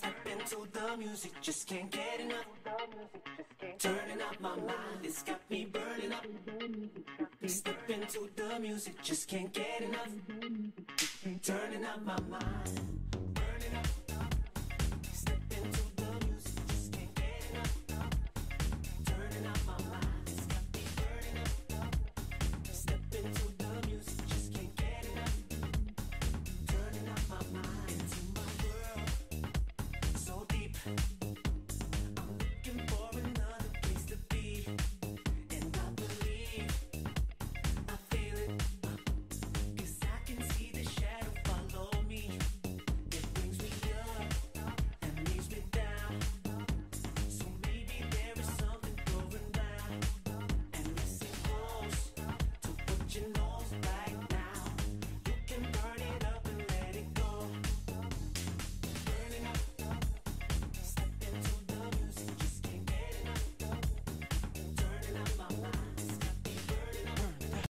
into the music, just can't get enough. Turning up my mind, it's got me burning up. Step into the music, just can't get enough. Turning up my mind, burning up.